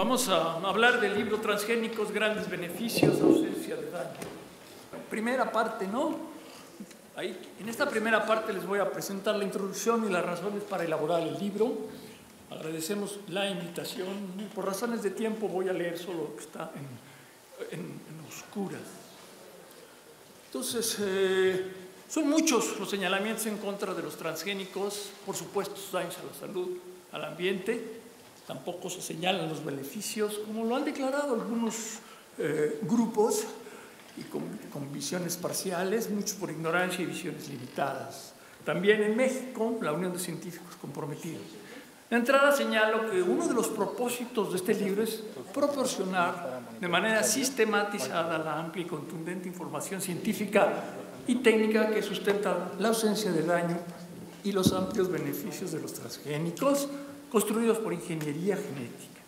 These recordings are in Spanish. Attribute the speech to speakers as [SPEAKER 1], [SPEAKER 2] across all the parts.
[SPEAKER 1] Vamos a hablar del libro Transgénicos, grandes beneficios, ausencia de daño. Primera parte, ¿no? Ahí, en esta primera parte les voy a presentar la introducción y las razones para elaborar el libro. Agradecemos la invitación. Por razones de tiempo voy a leer solo lo que está en, en, en oscuras. Entonces, eh, son muchos los señalamientos en contra de los transgénicos, por supuesto, daños a la salud, al ambiente. Tampoco se señalan los beneficios, como lo han declarado algunos eh, grupos y con, con, visiones parciales, muchos por ignorancia y visiones limitadas. También en México, la Unión de Científicos Comprometidos. De entrada señalo que uno de los propósitos de este libro es proporcionar de manera sistematizada la amplia y contundente información científica y técnica que sustenta la ausencia de daño y los amplios beneficios de los transgénicos construidos por ingeniería genética.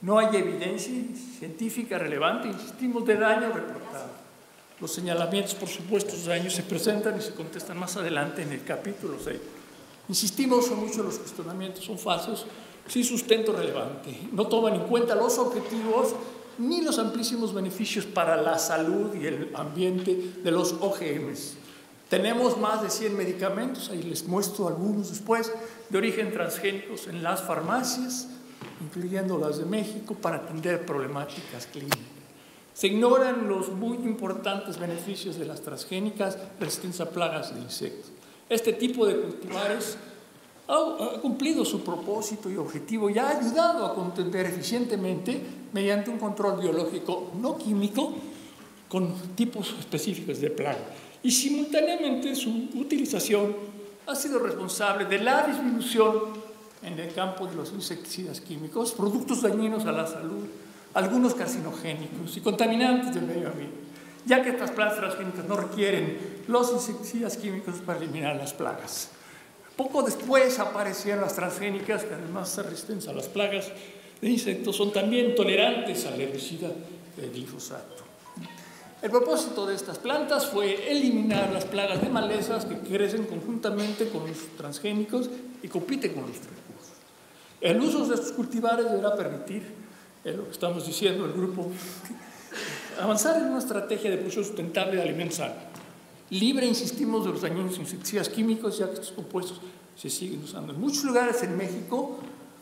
[SPEAKER 1] No hay evidencia científica relevante, insistimos, de daño reportado. Los señalamientos, por supuesto, de daños se presentan y se contestan más adelante en el capítulo 6. Insistimos, son muchos los cuestionamientos, son falsos, sin sustento relevante. No toman en cuenta los objetivos ni los amplísimos beneficios para la salud y el ambiente de los OGMs. Tenemos más de 100 medicamentos, ahí les muestro algunos después, de origen transgénicos en las farmacias, incluyendo las de México, para atender problemáticas clínicas. Se ignoran los muy importantes beneficios de las transgénicas, resistencia a plagas de insectos. Este tipo de cultivares ha cumplido su propósito y objetivo y ha ayudado a contender eficientemente mediante un control biológico no químico con tipos específicos de plaga. Y simultáneamente su utilización ha sido responsable de la disminución en el campo de los insecticidas químicos, productos dañinos a la salud, algunos carcinogénicos y contaminantes del medio ambiente, ya que estas plantas transgénicas no requieren los insecticidas químicos para eliminar las plagas. Poco después aparecieron las transgénicas, que además se resisten a las plagas de insectos, son también tolerantes al herbicida de glifosato. El propósito de estas plantas fue eliminar las plagas de malezas que crecen conjuntamente con los transgénicos y compiten con los recursos. El uso de estos cultivares deberá permitir, es lo que estamos diciendo el grupo, avanzar en una estrategia de producción sustentable de alimentos sanos. Libre, insistimos, de los dañinos insecticidas químicos, ya que estos compuestos se siguen usando en muchos lugares en México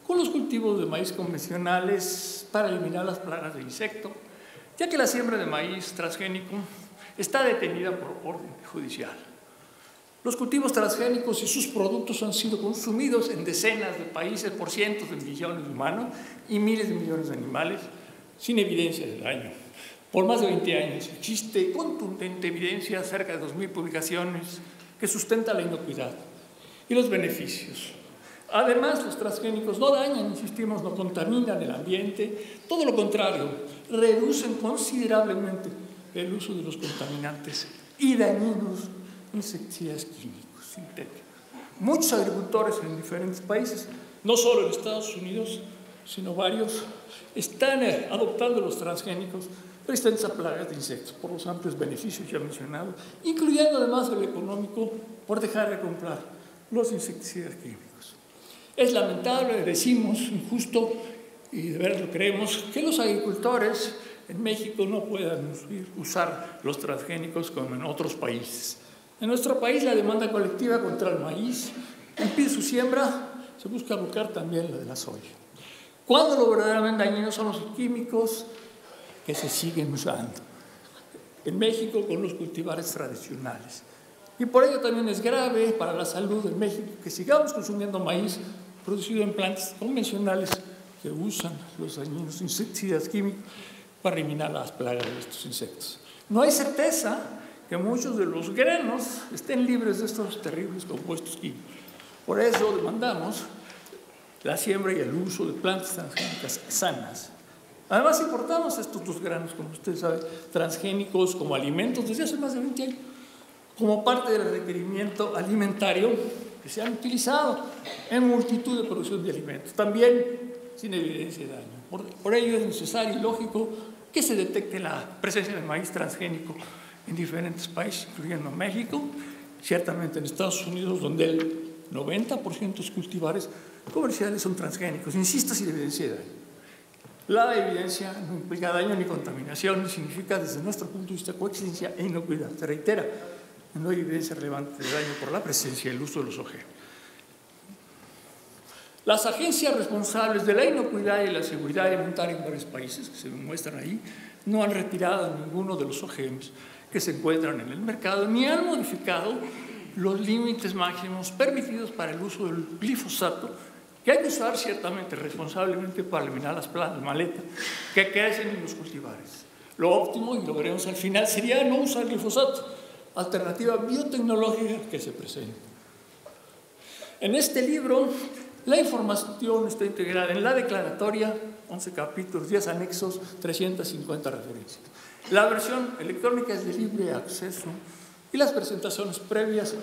[SPEAKER 1] con los cultivos de maíz convencionales para eliminar las plagas de insecto, ya que la siembra de maíz transgénico está detenida por orden judicial. Los cultivos transgénicos y sus productos han sido consumidos en decenas de países por cientos de millones de humanos y miles de millones de animales sin evidencia de daño. Por más de 20 años existe contundente evidencia, cerca de 2.000 publicaciones, que sustenta la inocuidad y los beneficios. Además, los transgénicos no dañan, insistimos, no contaminan el ambiente, todo lo contrario, reducen considerablemente el uso de los contaminantes y dañinos insecticidas químicos sintéticos. Muchos agricultores en diferentes países, no solo en Estados Unidos, sino varios, están eh, adoptando los transgénicos resistentes a plagas de insectos por los amplios beneficios ya mencionados, incluyendo además el económico por dejar de comprar los insecticidas químicos. Es lamentable, decimos, injusto, y de verdad lo creemos, que los agricultores en México no puedan usar los transgénicos como en otros países. En nuestro país la demanda colectiva contra el maíz impide su siembra, se busca buscar también la de la soya. Cuando lo verdaderamente dañinos son los químicos que se siguen usando en México con los cultivares tradicionales. Y por ello también es grave para la salud de México que sigamos consumiendo maíz producido en plantas convencionales que usan los dañinos insecticidas químicos para eliminar las plagas de estos insectos. No hay certeza que muchos de los granos estén libres de estos terribles compuestos químicos. Por eso demandamos la siembra y el uso de plantas transgénicas sanas. Además importamos estos dos granos, como usted sabe, transgénicos como alimentos desde hace más de 20 años, como parte del requerimiento alimentario que se han utilizado en multitud de producción de alimentos, también sin evidencia de daño. Por, por ello es necesario y lógico que se detecte la presencia de maíz transgénico en diferentes países, incluyendo México, ciertamente en Estados Unidos, donde el 90% de los cultivares comerciales son transgénicos, insisto, sin evidencia de daño. La evidencia no implica daño ni contaminación, significa desde nuestro punto de vista coexistencia e inocuidad. Se reitera, no hay evidencia relevante de daño por la presencia y el uso de los OGM. Las agencias responsables de la inocuidad y la seguridad alimentaria en varios países, que se muestran ahí, no han retirado ninguno de los OGMs que se encuentran en el mercado, ni han modificado los límites máximos permitidos para el uso del glifosato que hay que usar ciertamente responsablemente para eliminar las plantas maleta que crecen en los cultivares. Lo óptimo, y lo veremos al final, sería no usar glifosato, alternativa biotecnológica que se presenta. En este libro, la información está integrada en la declaratoria, 11 capítulos, 10 anexos, 350 referencias. La versión electrónica es de libre acceso y las presentaciones previas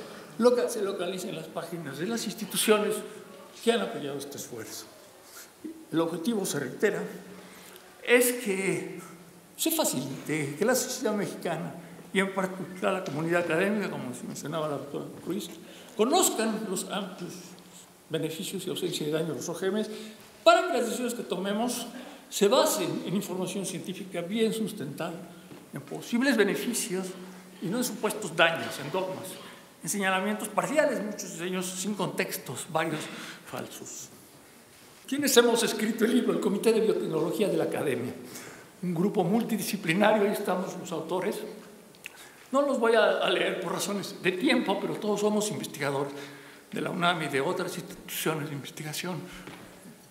[SPEAKER 1] se localizan en las páginas de las instituciones que han apoyado este esfuerzo. El objetivo, se reitera, es que se facilite que la sociedad mexicana y en particular la comunidad académica, como mencionaba la doctora Ruiz, conozcan los amplios beneficios y ausencia de daño de los OGMs para que las decisiones que tomemos se basen en información científica bien sustentada, en posibles beneficios y no en supuestos daños, en dogmas, en señalamientos parciales, muchos de ellos sin contextos, varios falsos. ¿Quiénes hemos escrito el libro? El Comité de Biotecnología de la Academia, un grupo multidisciplinario, ahí estamos los autores. No los voy a leer por razones de tiempo, pero todos somos investigadores de la UNAM y de otras instituciones de investigación,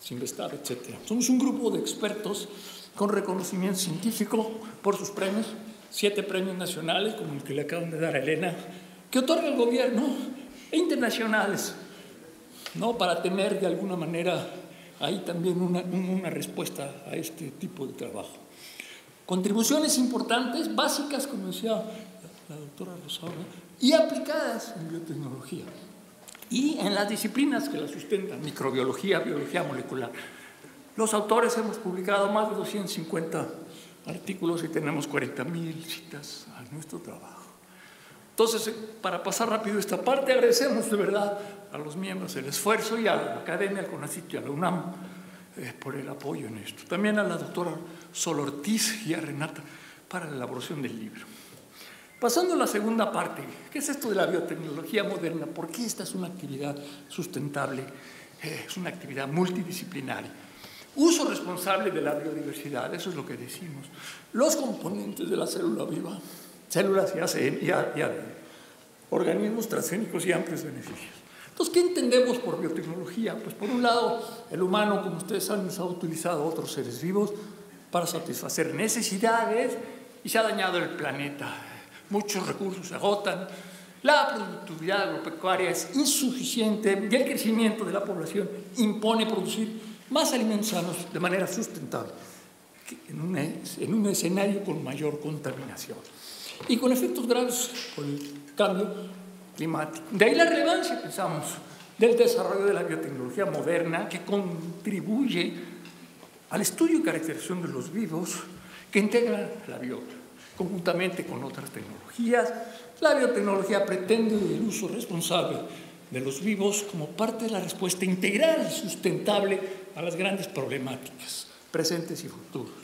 [SPEAKER 1] Sinvestar, etc. Somos un grupo de expertos con reconocimiento científico por sus premios, siete premios nacionales, como el que le acaban de dar a Elena, que otorga el gobierno, e internacionales, ¿no? para tener de alguna manera ahí también una, respuesta a este tipo de trabajo. Contribuciones importantes, básicas, como decía la doctora Rosaura, y aplicadas en biotecnología y en las disciplinas que la sustentan, microbiología, biología molecular. Los autores hemos publicado más de 250 artículos y tenemos 40.000 citas a nuestro trabajo. Entonces, eh, para pasar rápido esta parte, agradecemos de verdad a los miembros el esfuerzo y a la academia, al CONACYT y a la UNAM eh, por el apoyo en esto. También a la doctora Sol Ortiz y a Renata para la elaboración del libro. Pasando a la segunda parte, ¿qué es esto de la biotecnología moderna? ¿Por qué esta es una actividad sustentable? Eh, es una actividad multidisciplinaria. Uso responsable de la biodiversidad, eso es lo que decimos. Los componentes de la célula viva células y ACN y, organismos transgénicos y amplios beneficios. Entonces, ¿qué entendemos por biotecnología? Pues por un lado, el humano, como ustedes saben, ha utilizado otros seres vivos para satisfacer necesidades y se ha dañado el planeta. Muchos recursos se agotan, la productividad agropecuaria es insuficiente y el crecimiento de la población impone producir más alimentos sanos de manera sustentable en un, en un escenario con mayor contaminación y con efectos graves por el cambio climático. De ahí la relevancia, pensamos, del desarrollo de la biotecnología moderna que contribuye al estudio y caracterización de los vivos que integra la biota, conjuntamente con otras tecnologías. La biotecnología pretende el uso responsable de los vivos como parte de la respuesta integral y sustentable a las grandes problemáticas presentes y futuras.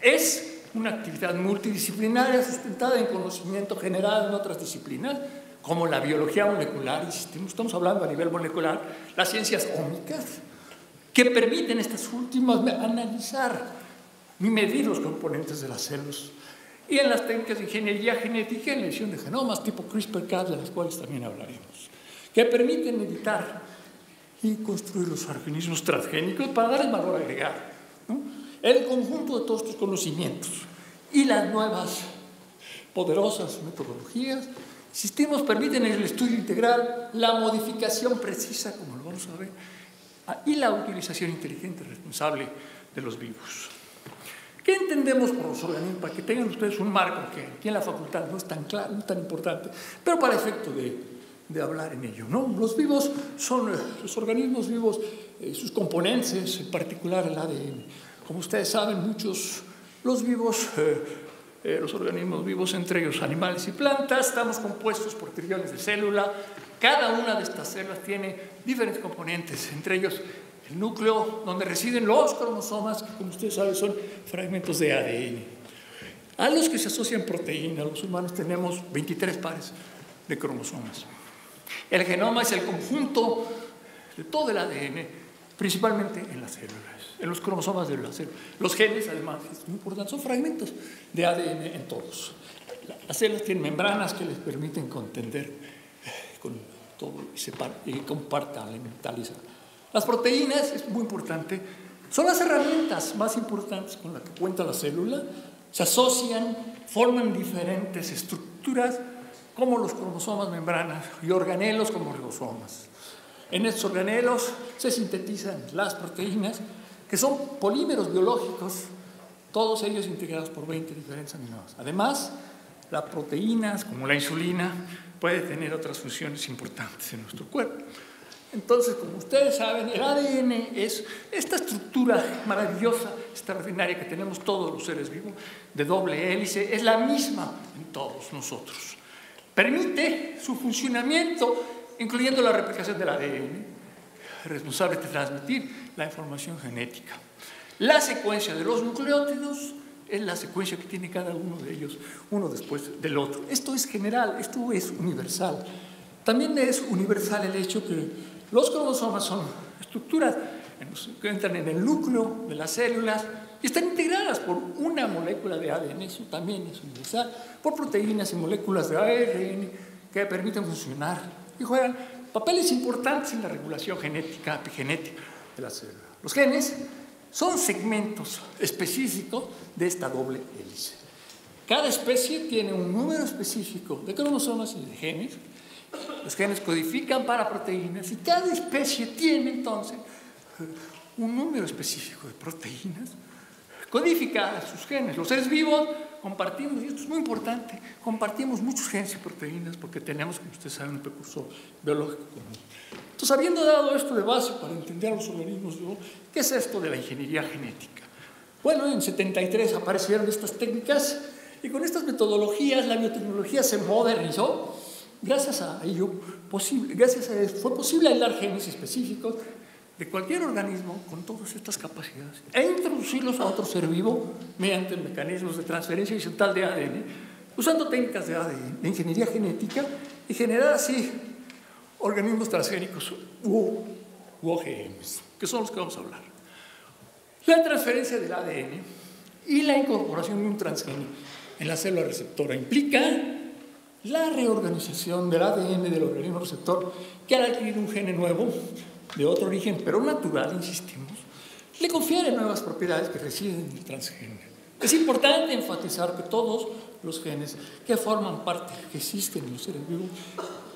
[SPEAKER 1] Es una actividad multidisciplinaria sustentada en conocimiento general en otras disciplinas, como la biología molecular, estamos hablando a nivel molecular, las ciencias ómicas, que permiten estas últimas analizar y medir los componentes de las células. Y en las técnicas de ingeniería genética la edición de genomas tipo CRISPR-Cas, de las cuales también hablaremos, que permiten editar y construir los organismos transgénicos para dar el valor agregado. ¿no? el conjunto de todos estos conocimientos y las nuevas poderosas metodologías, sistemas permiten el estudio integral, la modificación precisa, como lo vamos a ver, y la utilización inteligente responsable de los vivos. ¿Qué entendemos por los organismos? Para que tengan ustedes un marco que aquí en la facultad no es tan claro, no es tan importante, pero para efecto de, de hablar en ello. ¿no? Los vivos son eh, los organismos vivos, eh, sus componentes, en particular el ADN como ustedes saben, muchos, los vivos, eh, eh, los organismos vivos, entre ellos animales y plantas, estamos compuestos por trillones de células. Cada una de estas células tiene diferentes componentes, entre ellos el núcleo donde residen los cromosomas, que como ustedes saben son fragmentos de ADN. A los que se asocian proteínas, los humanos tenemos 23 pares de cromosomas. El genoma es el conjunto de todo el ADN, principalmente en las células, en los cromosomas de las células. Los genes, además, es muy importante, son fragmentos de ADN en todos. Las células tienen membranas que les permiten contender con todo y, se y. Las proteínas, es muy importante, son las herramientas más importantes con las que cuenta la célula. Se asocian, forman diferentes estructuras como los cromosomas membranas y organelos como ribosomas. En estos organelos se sintetizan las proteínas, que son polímeros biológicos, todos ellos integrados por 20 diferentes aminoácidos. Además, las proteínas, como la insulina, puede tener otras funciones importantes en nuestro cuerpo. Entonces, como ustedes saben, el ADN es esta estructura maravillosa, extraordinaria que tenemos todos los seres vivos, de doble hélice, es la misma en todos nosotros. Permite su funcionamiento, incluyendo la replicación del ADN, responsable de transmitir la información genética. La secuencia de los nucleótidos es la secuencia que tiene cada uno de ellos, uno después del otro. Esto es general, esto es universal. También es universal el hecho que los cromosomas son estructuras que entran en el núcleo de las células y están integradas por una molécula de ADN, eso también es universal, por proteínas y moléculas de ARN que permiten funcionar y juegan papeles importantes en la regulación genética, epigenética de las células. Los genes son segmentos específicos de esta doble hélice. Cada especie tiene un número específico de cromosomas y de genes. Los genes codifican para proteínas y cada especie tiene entonces un número específico de proteínas codificadas sus genes. Los seres vivos compartimos, y esto es muy importante, compartimos muchos genes y proteínas porque tenemos, como ustedes saben, un precursor biológico común. Entonces, habiendo dado esto de base para entender los organismos ¿qué es esto de la ingeniería genética? Bueno, en 73 aparecieron estas técnicas y con estas metodologías la biotecnología se modernizó. Gracias a ello, a fue posible aislar genes específicos de cualquier organismo con todas estas capacidades e introducirlos a otro ser vivo mediante mecanismos de transferencia horizontal de ADN, usando técnicas de ADN, de ingeniería genética y generar así organismos transgénicos u, OGMs, que son los que vamos a hablar. La transferencia del ADN y la incorporación de un transgénico en la célula receptora implica la reorganización del ADN del organismo receptor que al adquirir un gene nuevo de otro origen, pero natural, insistimos, le confiere nuevas propiedades que residen en el transgénero. Es importante enfatizar que todos los genes que forman parte, que existen en los seres vivos,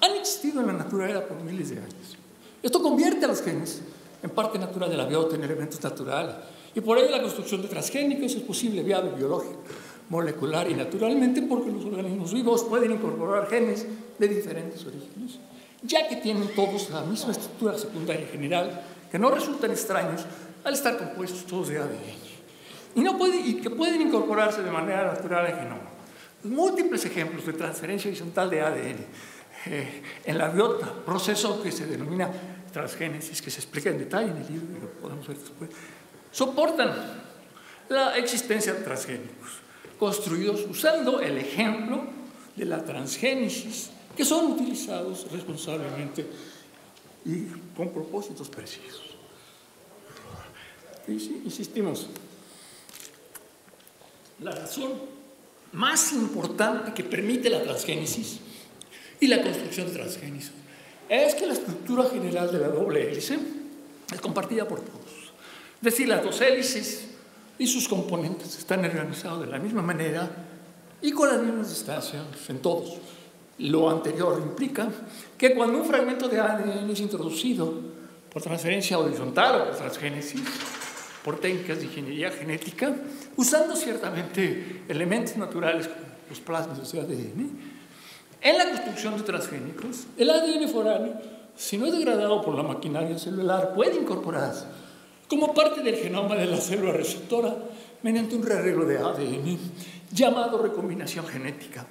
[SPEAKER 1] han existido en la naturaleza por miles de años. Esto convierte a los genes en parte natural de la biota, en elementos naturales. Y por ello la construcción de transgénicos es posible, viable, biológico, molecular y naturalmente porque los organismos vivos pueden incorporar genes de diferentes orígenes, ya que tienen todos la misma estructura secundaria general, que no resultan extraños al estar compuestos todos de ADN. Y, que pueden incorporarse de manera natural al genoma. Múltiples ejemplos de transferencia horizontal de ADN eh, en la biota, proceso que se denomina transgénesis, que se explica en detalle en el libro lo podemos ver después, soportan la existencia de transgénicos, construidos usando el ejemplo de la transgénesis, que son utilizados responsablemente y con propósitos precisos. Y insistimos, la razón más importante que permite la transgénesis y la construcción de transgénico es que la estructura general de la doble hélice es compartida por todos. Es decir, las dos hélices y sus componentes están organizados de la misma manera y con las mismas distancias en todos. Lo anterior implica que cuando un fragmento de ADN es introducido por transferencia horizontal o por transgénesis, por técnicas de ingeniería genética, usando ciertamente elementos naturales como los plasmas de ADN, en la construcción de transgénicos, el ADN foráneo, si no es degradado por la maquinaria celular, puede incorporarse como parte del genoma de la célula receptora mediante un rearreglo de ADN llamado recombinación genética.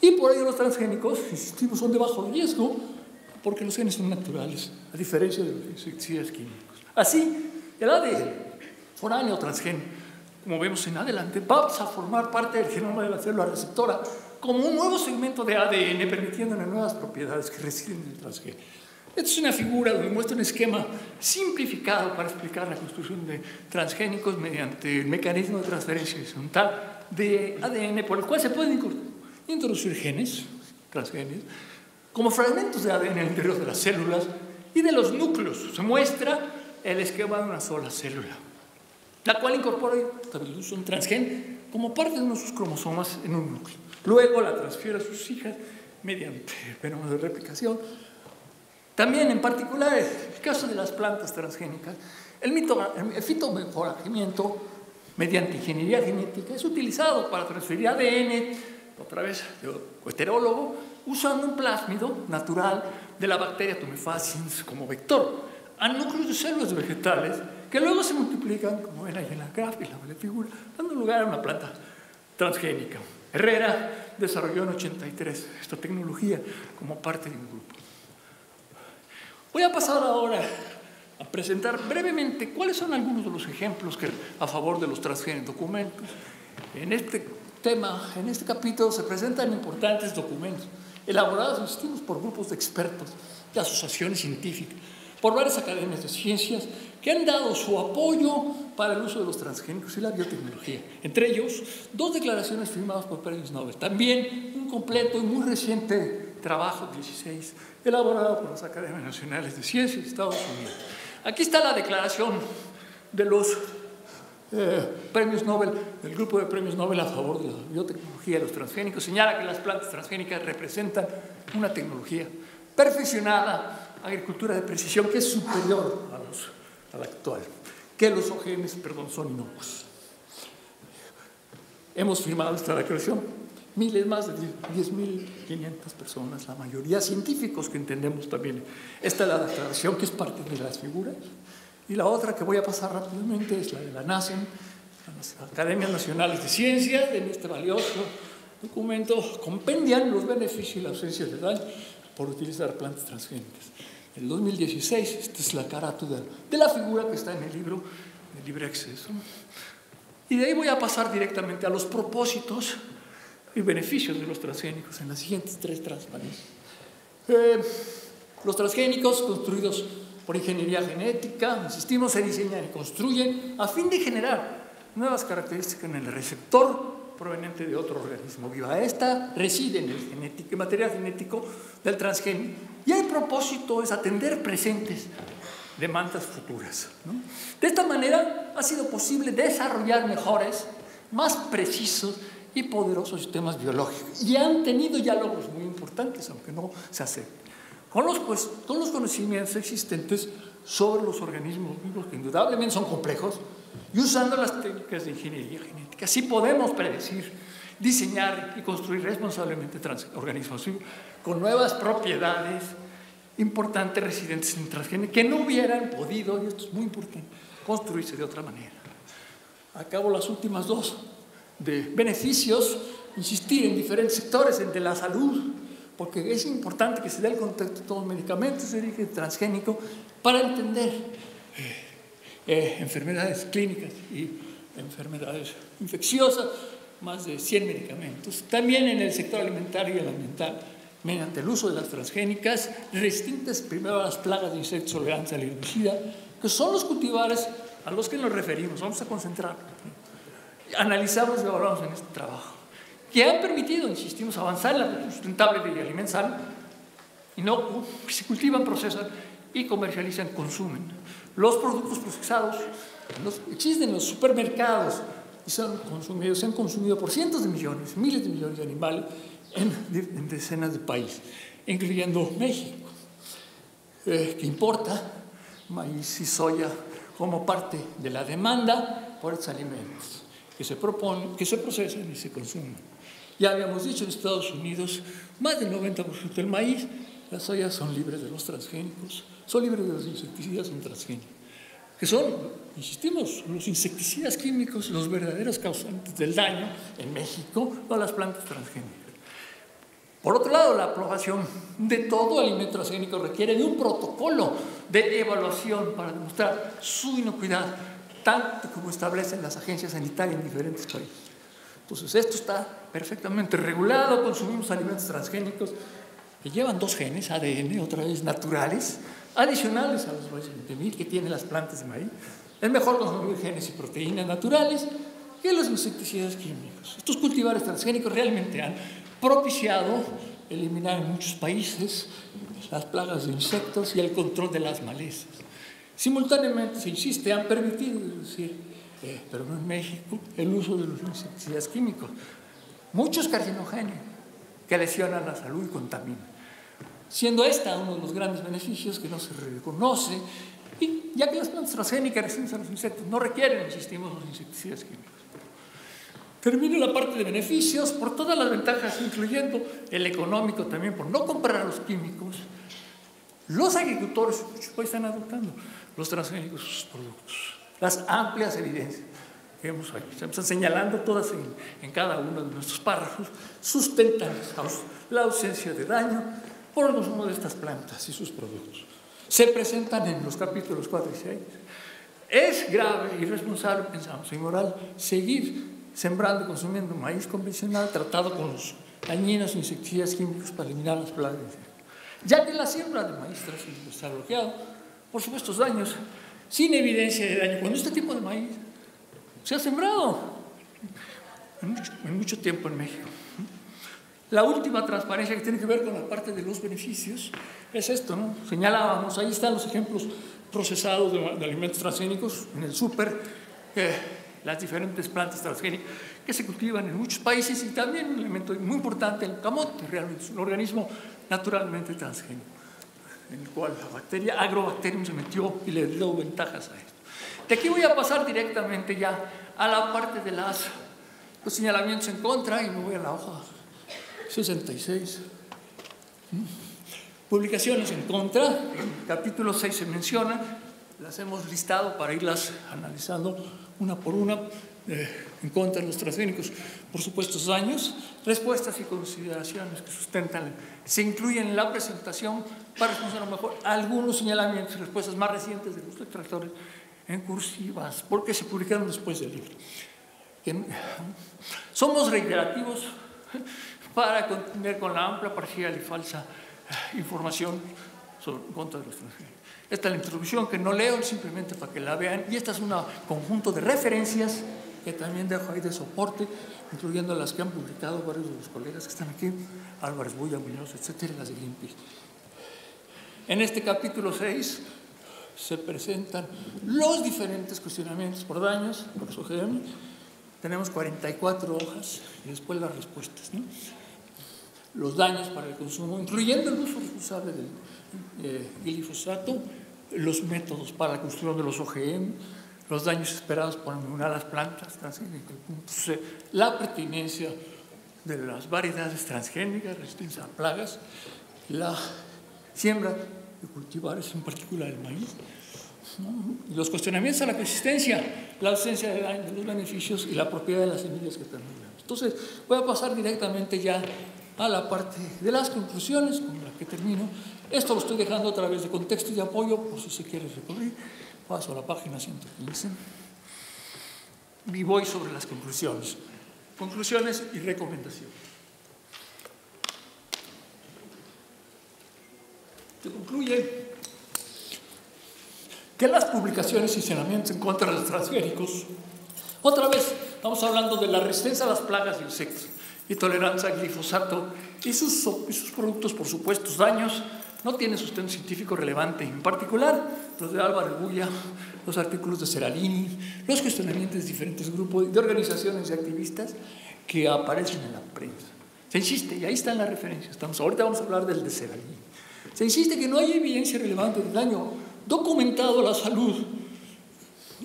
[SPEAKER 1] Y por ello los transgénicos, insistimos, son de bajo riesgo porque los genes son naturales, a diferencia de los insecticidas químicos. Así, el ADN, foráneo transgénico, como vemos en adelante, va a formar parte del genoma de la célula receptora como un nuevo segmento de ADN, permitiéndole nuevas propiedades que residen en el transgénico. Esta es una figura donde muestra un esquema simplificado para explicar la construcción de transgénicos mediante el mecanismo de transferencia horizontal de ADN por el cual se pueden introducir genes, transgénicos, como fragmentos de ADN el interior de las células y de los núcleos. Se muestra el esquema de una sola célula, la cual incorpora un transgen como parte de uno de sus cromosomas en un núcleo. Luego la transfiere a sus hijas mediante fenómenos de replicación. También, en particular, en el caso de las plantas transgénicas, el, mito, el fitomejoramiento mediante ingeniería genética es utilizado para transferir ADN, otra vez de heterólogo, usando un plásmido natural de la bacteria tumefaciens como vector a núcleos de células vegetales que luego se multiplican, como ven ahí en la gráfica, la figura, dando lugar a una planta transgénica. Herrera desarrolló en 83 esta tecnología como parte de un grupo. Voy a pasar ahora a presentar brevemente cuáles son algunos de los ejemplos que, a favor de los transgénicos documentos. En este tema, en este capítulo, se presentan importantes documentos elaborados, insistimos, por grupos de expertos, de asociaciones científicas, por varias academias de ciencias que han dado su apoyo para el uso de los transgénicos y la biotecnología. Entre ellos, dos declaraciones firmadas por premios Nobel. También un completo y muy reciente trabajo, 16, elaborado por las Academias Nacionales de Ciencias de Estados Unidos. Aquí está la declaración de los eh, premios Nobel, del grupo de premios Nobel a favor de la biotecnología y los transgénicos. Señala que las plantas transgénicas representan una tecnología perfeccionada, agricultura de precisión, que es superior a, los, a la actual, que los OGMs, perdón, son inocuos. Hemos firmado esta declaración miles, más de 10.500 personas, la mayoría científicos que entendemos también. Esta es la declaración que es parte de las figuras. Y la otra que voy a pasar rápidamente es la de la NACEN, las Academias Nacionales de Ciencias, en este valioso documento compendian los beneficios y la ausencia de daño por utilizar plantas transgénicas. En el 2016, esta es la carátula de la figura que está en el libro de libre acceso. Y de ahí voy a pasar directamente a los propósitos y beneficios de los transgénicos en las siguientes tres transparencias. Eh, los transgénicos construidos por ingeniería genética, insistimos, se diseñan y construyen a fin de generar nuevas características en el receptor proveniente de otro organismo viva. Esta reside en el genético, material genético del transgénico y el propósito es atender presentes demandas futuras. De esta manera ha sido posible desarrollar mejores, más precisos y poderosos sistemas biológicos. Y han tenido ya logros muy importantes, aunque no se acepten. Con los, pues, con los conocimientos existentes sobre los organismos vivos, que indudablemente son complejos, y usando las técnicas de ingeniería genética, así podemos predecir, diseñar y construir responsablemente organismos vivos con nuevas propiedades importantes residentes en transgénicos que no hubieran podido, y esto es muy importante, construirse de otra manera. Acabo las últimas dos de beneficios, insistir en diferentes sectores, entre la salud, porque es importante que se dé el contexto de todos los medicamentos de origen transgénico para entender eh, eh, enfermedades clínicas y enfermedades infecciosas, más de 100 medicamentos. También en el sector alimentario y el ambiental, mediante el uso de las transgénicas, resistentes primero a las plagas de insectos tolerantes al herbicida, que son los cultivares a los que nos referimos. Vamos a concentrar analizamos y evaluamos en este trabajo, que han permitido, insistimos, avanzar la sustentable de alimentos y no se cultivan, procesan y comercializan, consumen. Los productos procesados los, existen en los supermercados y son consumidos, se han consumido por cientos de millones, miles de millones de animales en, en decenas de países, incluyendo México, eh, que importa maíz y soya como parte de la demanda por estos alimentos que se proponen, que se procesan y se consumen. Ya habíamos dicho en Estados Unidos, más del 90% del maíz, las soyas son libres de los transgénicos, son libres de los insecticidas, son transgénicos, que son, insistimos, los insecticidas químicos, los verdaderos causantes del daño en México a las plantas transgénicas. Por otro lado, la aprobación de todo alimento transgénico requiere de un protocolo de evaluación para demostrar su inocuidad, tanto como establecen las agencias sanitarias en diferentes países. Entonces, esto está perfectamente regulado, consumimos alimentos transgénicos que llevan dos genes, ADN, otra vez naturales, adicionales a los 20.000 que tienen las plantas de maíz. Es mejor consumir genes y proteínas naturales que los insecticidas químicos. Estos cultivares transgénicos realmente han propiciado eliminar en muchos países las plagas de insectos y el control de las malezas. Simultáneamente, se insiste, han permitido, decir, eh, pero no en México, el uso de los insecticidas químicos. Muchos carcinogénicos que lesionan la salud y contaminan. Siendo esta uno de los grandes beneficios que no se reconoce, y ya que las plantas transgénicas resisten a los insectos, no requieren, insistimos, los insecticidas químicos. Termino la parte de beneficios por todas las ventajas, incluyendo el económico también, por no comprar los químicos. Los agricultores muchos están adoptando los transgénicos sus productos. Las amplias evidencias que hemos aquí, están señalando todas en, cada uno de nuestros párrafos, sustentan la ausencia de daño por el consumo de estas plantas y sus productos. Se presentan en los capítulos 4 y 6. Es grave, irresponsable, pensamos, inmoral, seguir sembrando consumiendo maíz convencional tratado con los dañinos insecticidas químicos para eliminar las plagas. Ya que la siembra de maíz está bloqueado por supuestos daños, sin evidencia de daño, cuando este tipo de maíz se ha sembrado en mucho, tiempo en México. La última transparencia que tiene que ver con la parte de los beneficios es esto, ¿no? Señalábamos, ahí están los ejemplos procesados de, de alimentos transgénicos en el súper. Eh, las diferentes plantas transgénicas que se cultivan en muchos países y también un elemento muy importante, el camote, realmente es un organismo naturalmente transgénico, en el cual la bacteria agrobacterium se metió y le dio ventajas a esto. De aquí voy a pasar directamente ya a la parte de las, los señalamientos en contra y me voy a la hoja 66. Publicaciones en contra, en capítulo 6 se menciona, las hemos listado para irlas analizando una por una, eh, en contra de los transgénicos, por supuestos daños, respuestas y consideraciones que sustentan, se incluyen en la presentación para responder a lo mejor algunos señalamientos y respuestas más recientes de los detractores en cursivas, porque se publicaron después del libro. Somos reiterativos para continuar con la amplia, parcial y falsa eh, información sobre, contra de los transgénicos. Esta es la introducción que no leo simplemente para que la vean y este es un conjunto de referencias que también dejo ahí de soporte, incluyendo las que han publicado varios de los colegas que están aquí, Álvarez Bulla, Muñoz, etcétera, las de Greenpeace. En este capítulo 6 se presentan los diferentes cuestionamientos por daños, por su OGM. Tenemos 44 hojas y después las respuestas. ¿no? Los daños para el consumo, incluyendo el uso responsable del eh, glifosato, los métodos para la construcción de los OGM, los daños esperados por eliminar las plantas transgénicas, la pertinencia de las variedades transgénicas resistentes a plagas, la siembra de cultivares, en particular el maíz, los cuestionamientos a la consistencia, la ausencia de, daño, de los beneficios y la propiedad de las semillas que tenemos. Entonces, voy a pasar directamente ya a la parte de las conclusiones, con la que termino. Esto lo estoy dejando a través de contexto y apoyo, por si se quiere recorrer. Paso a la página 115. Y voy sobre las conclusiones. Conclusiones y recomendaciones. Se concluye que las publicaciones y señalamientos en contra de los transgénicos, otra vez estamos hablando de la resistencia a las plagas y insectos y tolerancia al glifosato y sus, y sus productos por supuestos daños no tiene sustento científico relevante, en particular los de Álvaro Bulla, los artículos de Seralini, los cuestionamientos de diferentes grupos de organizaciones y activistas que aparecen en la prensa. Se insiste, y ahí están las referencias, estamos, ahorita vamos a hablar del de Seralini. Se insiste que no hay evidencia relevante del daño documentado a la salud,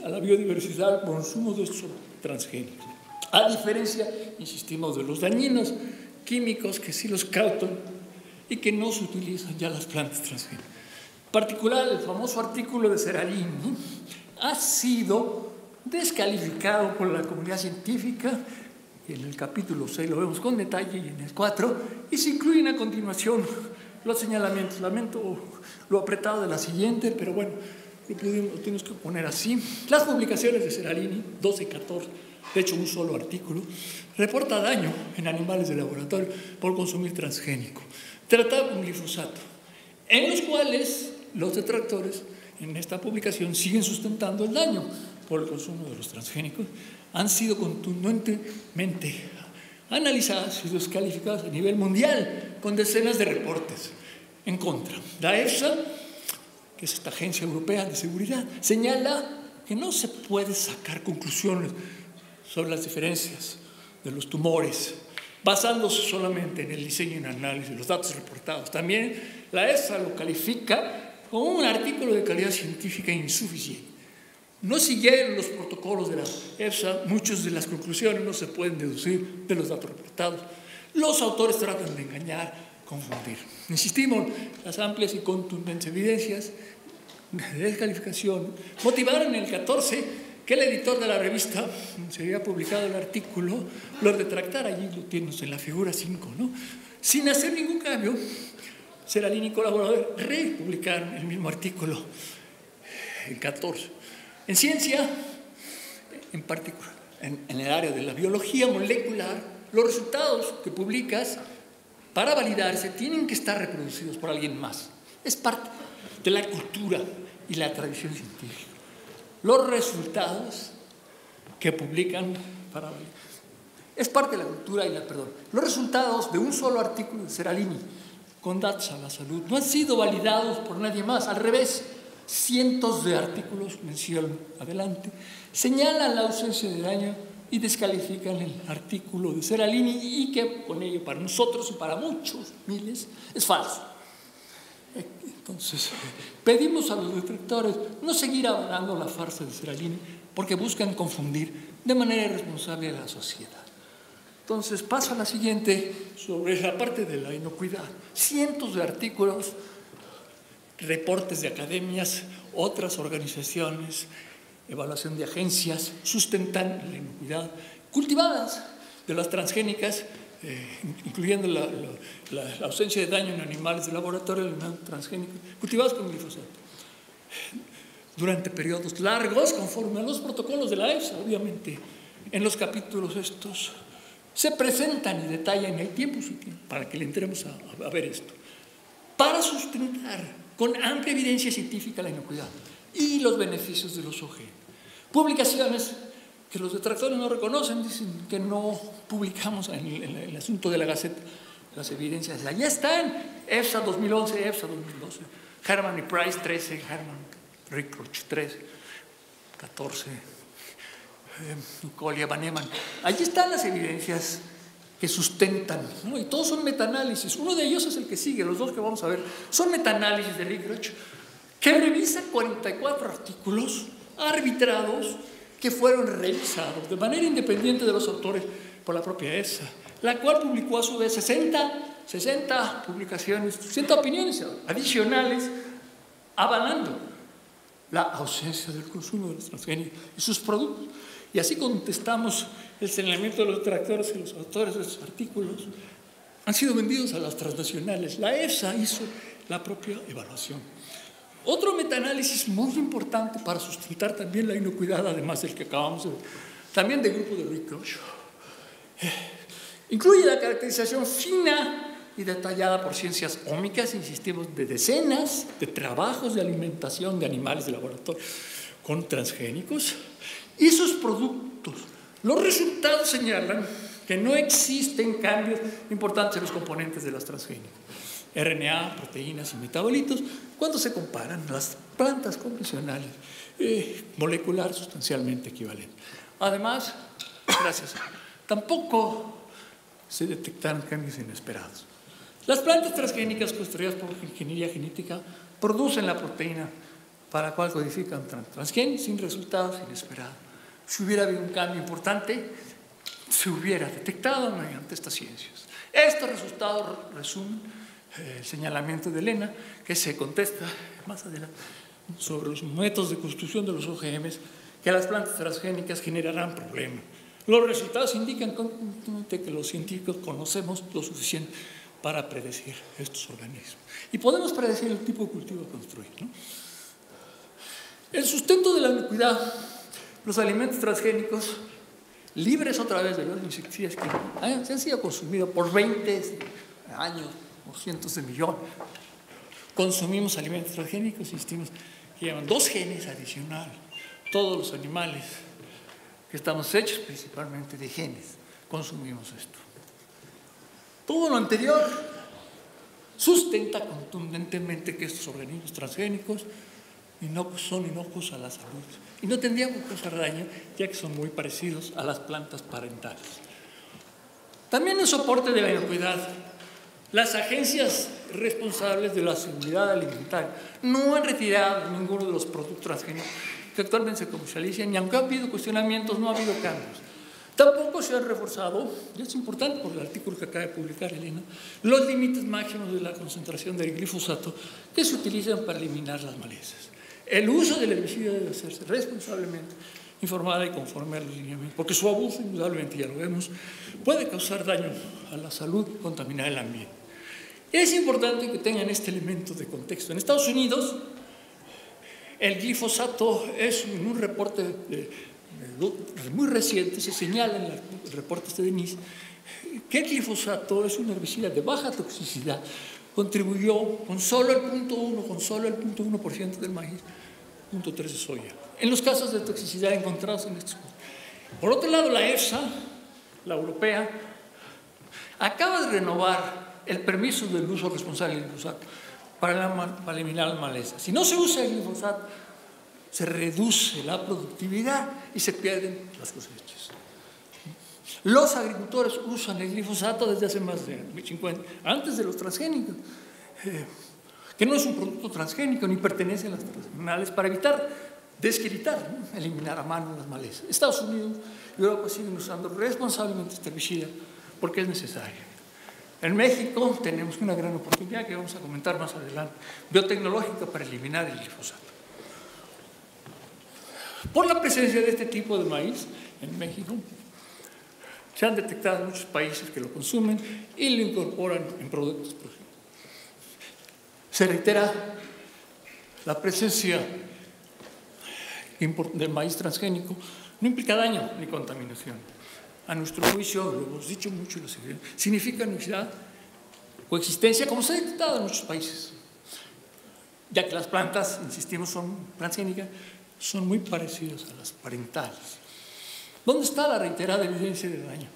[SPEAKER 1] a la biodiversidad, al consumo de estos transgénicos. A diferencia, insistimos, de los dañinos químicos que sí los cautan y que no se utilizan ya las plantas transgénicas. Particular, el famoso artículo de Seralini ha sido descalificado por la comunidad científica en el capítulo 6 lo vemos con detalle y en el 4, y se incluyen a continuación los señalamientos. Lamento lo apretado de la siguiente, pero bueno, lo, tenemos que poner así. Las publicaciones de Seralini, 12 y 14, de hecho un solo artículo, reporta daño en animales de laboratorio por consumir transgénico, tratado con glifosato, en los cuales los detractores en esta publicación siguen sustentando el daño por el consumo de los transgénicos, han sido contundentemente analizadas y descalificadas a nivel mundial con decenas de reportes en contra. La EFSA, que es esta agencia europea de seguridad, señala que no se puede sacar conclusiones sobre las diferencias de los tumores basándose solamente en el diseño y el análisis de los datos reportados. También la EFSA lo califica como un artículo de calidad científica insuficiente. No siguieron los protocolos de la EFSA, muchas de las conclusiones no se pueden deducir de los datos reportados. Los autores tratan de engañar, confundir. Insistimos, las amplias y contundentes evidencias de descalificación motivaron en el 14 que el editor de la revista, se había publicado el artículo, lo retractara, allí lo tienes en la figura 5, ¿no? sin hacer ningún cambio, Seralini y colaborador republicaron el mismo artículo, el 14. En ciencia, en particular, en, el área de la biología molecular, los resultados que publicas para validarse tienen que estar reproducidos por alguien más. Es parte de la cultura y la tradición científica. Los resultados que publican para validarse. Es parte de la cultura y la, perdón, los resultados de un solo artículo de Seralini con datos a la salud no han sido validados por nadie más, al revés, cientos de artículos, mención adelante, señalan la ausencia de daño y descalifican el artículo de Seralini y que con ello para nosotros y para muchos miles es falso. Entonces, pedimos a los detractores no seguir avalando la farsa de Seralini porque buscan confundir de manera irresponsable a la sociedad. Entonces, pasa a la siguiente sobre la parte de la inocuidad. Cientos de artículos reportes de academias, otras organizaciones, evaluación de agencias, sustentan la inocuidad cultivadas de las transgénicas, eh, incluyendo la, ausencia de daño en animales de laboratorio transgénicos, cultivadas con glifosato. Durante periodos largos, conforme a los protocolos de la EFSA, obviamente, en los capítulos estos se presentan y detallan, el tiempo para que le entremos a, a ver esto, para sustentar con amplia evidencia científica la inocuidad y los beneficios de los OGM. Publicaciones que los detractores no reconocen, dicen que no publicamos en el, asunto de la Gaceta las evidencias. Allá están, EFSA 2011, EFSA 2012, Herman y Price 13, Herman Rickroch 13, 14, eh, Nicolia Baneman. Allí están las evidencias que sustentan, y todos son metaanálisis. Uno de ellos es el que sigue, los dos que vamos a ver, son metaanálisis de Rickroch, que revisa 44 artículos arbitrados que fueron revisados de manera independiente de los autores por la propia ESA, la cual publicó a su vez 60, 60 publicaciones, 60 opiniones adicionales avalando la ausencia del consumo de los transgénicos y sus productos. Y así contestamos el señalamiento de los tractores y los autores de esos artículos. Han sido vendidos a las transnacionales. La EFSA hizo la propia evaluación. Otro metaanálisis muy importante para sustentar también la inocuidad, además del que acabamos de ver, también del grupo de Rick eh, incluye la caracterización fina y detallada por ciencias ómicas, insistimos, de decenas de trabajos de alimentación de animales de laboratorio con transgénicos y sus productos. Los resultados señalan que no existen cambios importantes en los componentes de las transgénicas, RNA, proteínas y metabolitos, cuando se comparan las plantas convencionales, eh, molecular sustancialmente equivalente. Además, gracias, tampoco se detectaron cambios inesperados. Las plantas transgénicas construidas por ingeniería genética producen la proteína para la cual codifican transgen sin resultados inesperados. Si hubiera habido un cambio importante, se hubiera detectado mediante estas ciencias. Estos resultados resumen eh, el señalamiento de Elena, que se contesta más adelante sobre los métodos de construcción de los OGMs que las plantas transgénicas generarán problemas Los resultados indican que los científicos conocemos lo suficiente para predecir estos organismos. Y podemos predecir el tipo de cultivo a construir. El sustento de la inocuidad, los alimentos transgénicos, libres otra vez de los insecticidas que se han sido consumidos por 20 años, por cientos de millones. Consumimos alimentos transgénicos, insistimos, que llevan dos genes adicionales. Todos los animales que estamos hechos principalmente de genes, consumimos esto. Todo lo anterior sustenta contundentemente que estos organismos transgénicos son inocuos a la salud y no tendrían que causar daño ya que son muy parecidos a las plantas parentales. También en soporte de la inocuidad, las agencias responsables de la seguridad alimentaria no han retirado ninguno de los productos transgénicos que actualmente se comercializan y aunque ha habido cuestionamientos, no ha habido cambios. Tampoco se han reforzado, y es importante por el artículo que acaba de publicar Elena, los límites máximos de la concentración del glifosato que se utilizan para eliminar las malezas. El uso del herbicida debe hacerse responsablemente, informada y conforme a los porque su abuso, indudablemente, ya lo vemos, puede causar daño a la salud y contaminar el ambiente. Es importante que tengan este elemento de contexto. En Estados Unidos, el glifosato es en un reporte muy reciente, se señala en el reporte este de NIS, que el glifosato es un herbicida de baja toxicidad, contribuyó con solo el punto 1, con solo el punto 1% del maíz, punto 3 de soya. En los casos de toxicidad encontrados en estos. Por otro lado, la EFSA, la europea, acaba de renovar el permiso del uso responsable del glifosato para, eliminar las malezas. Si no se usa el glifosato, se reduce la productividad y se pierden las cosechas. Los agricultores usan el glifosato desde hace más de 50, antes de los transgénicos, eh, que no es un producto transgénico ni pertenece a las transnacionales, para evitar descritar, eliminar a mano las malezas. Estados Unidos y Europa siguen usando responsablemente este herbicida porque es necesario. En México tenemos una gran oportunidad que vamos a comentar más adelante, biotecnológica para eliminar el glifosato. Por la presencia de este tipo de maíz en México, se han detectado muchos países que lo consumen y lo incorporan en productos. Se reitera la presencia del maíz transgénico no implica daño ni contaminación a nuestro juicio, lo hemos dicho mucho, significa necesidad coexistencia, como se ha detectado en muchos países, ya que las plantas, insistimos, son transgénicas, son muy parecidas a las parentales. ¿Dónde está la reiterada evidencia de daño,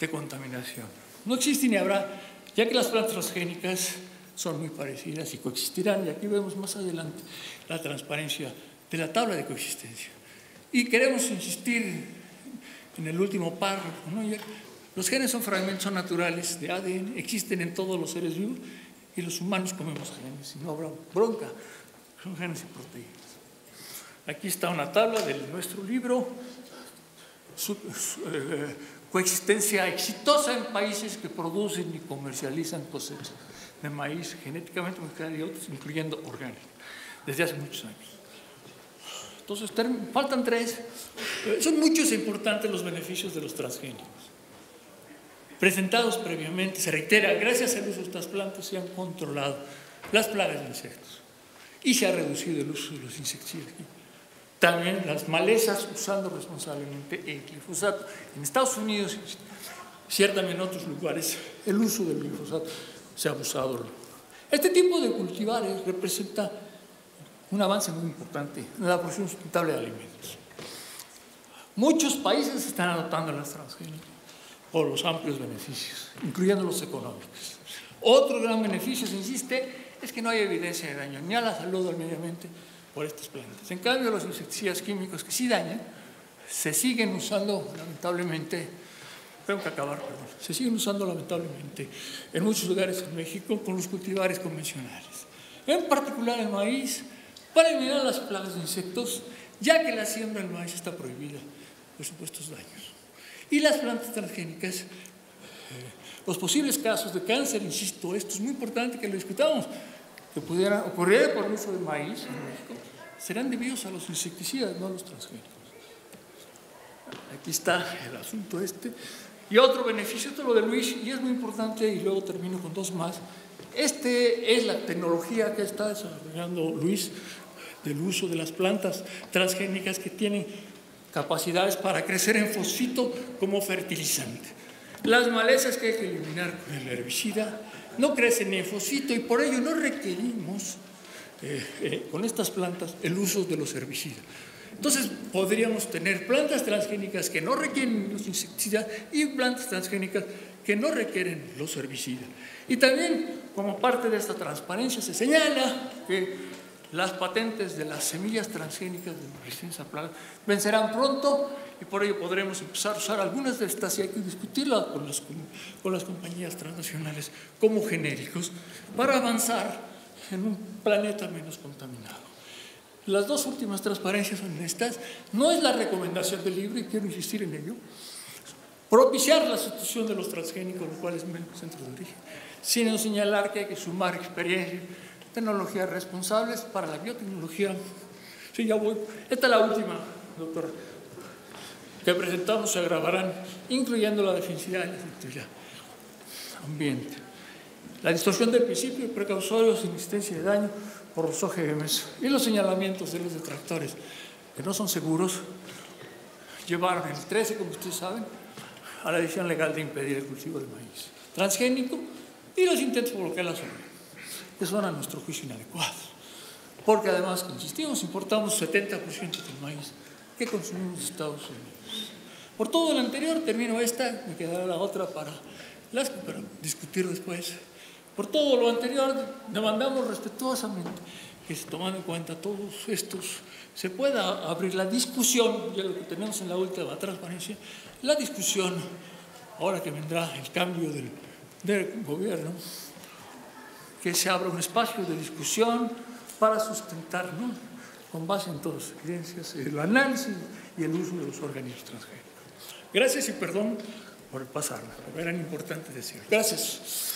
[SPEAKER 1] de contaminación? No existe ni habrá, ya que las plantas transgénicas son muy parecidas y coexistirán, y aquí vemos más adelante la transparencia de la tabla de coexistencia. Y queremos insistir en el último párrafo. Los genes son fragmentos naturales de ADN, existen en todos los seres vivos y los humanos comemos genes y no habrá bronca, son genes y proteínas. Aquí está una tabla de nuestro libro, eh, coexistencia exitosa en países que producen y comercializan cosechas de maíz genéticamente modificada y otros, incluyendo orgánicos, desde hace muchos años. Entonces, faltan tres. Eh, son muchos e importantes los beneficios de los transgénicos. Presentados previamente, se reitera, gracias al uso de estas plantas se han controlado las plagas de insectos y se ha reducido el uso de los insecticidas. También las malezas usando responsablemente el glifosato. En Estados Unidos, ciertamente en otros lugares, el uso del glifosato se ha abusado. Este tipo de cultivares representa un avance muy importante en la producción sustentable de alimentos. Muchos países están adoptando las transgénicas por los amplios beneficios, incluyendo los económicos. Otro gran beneficio, se insiste, es que no hay evidencia de daño ni a la salud al medio ambiente por estas plantas. En cambio, los insecticidas químicos que sí dañan, se siguen usando lamentablemente, tengo que acabar, perdón, se siguen usando lamentablemente en muchos lugares en México con los cultivares convencionales. En particular el maíz, para eliminar las plagas de insectos, ya que la siembra del maíz está prohibida por supuestos daños. Y las plantas transgénicas, eh, los posibles casos de cáncer, insisto, esto es muy importante que lo discutamos, que pudiera ocurrir por uso de maíz en México, serán debidos a los insecticidas, no a los transgénicos. Aquí está el asunto este. Y otro beneficio, esto es lo de Luis, y es muy importante, y luego termino con dos más. Este es la tecnología que está desarrollando Luis del uso de las plantas transgénicas que tienen capacidades para crecer en fosfito como fertilizante. Las malezas que hay que eliminar con el herbicida no crecen en fosfito y por ello no requerimos eh, eh, con estas plantas el uso de los herbicidas. Entonces podríamos tener plantas transgénicas que no requieren los insecticidas y plantas transgénicas que no requieren los herbicidas. Y también, como parte de esta transparencia, se señala que las patentes de las semillas transgénicas de resistencia a plagas vencerán pronto y por ello podremos empezar a usar algunas de estas y hay que discutirlas con las, con las compañías transnacionales como genéricos para avanzar en un planeta menos contaminado. Las dos últimas transparencias son estas. No es la recomendación del libro y quiero insistir en ello. Propiciar la sustitución de los transgénicos, lo cual es menos centro de origen, sino señalar que hay que sumar experiencia tecnologías responsables para la biotecnología. Sí, ya voy. Esta es la última, doctora, que presentamos, se grabarán, incluyendo la defensividad y la efectividad ambiente. La distorsión del principio precautorio sin existencia de daño por los OGMs y los señalamientos de los detractores, que no son seguros, llevaron el 13, como ustedes saben, a la decisión legal de impedir el cultivo de maíz transgénico y los intentos por bloquear la zona que son a nuestro juicio inadecuados. Porque además, insistimos, importamos 70% del maíz que consumimos en Estados Unidos. Por todo lo anterior, termino esta, me quedará la otra para, las, para discutir después. Por todo lo anterior, demandamos respetuosamente que se en cuenta todos estos, se pueda abrir la discusión, ya lo que tenemos en la última transparencia, la discusión, ahora que vendrá el cambio del, del gobierno, que se abra un espacio de discusión para sustentar, con base en todas las evidencias, el análisis y el uso de los organismos transgénicos. Gracias y perdón por pasarme, pero era importante decirlo. Gracias.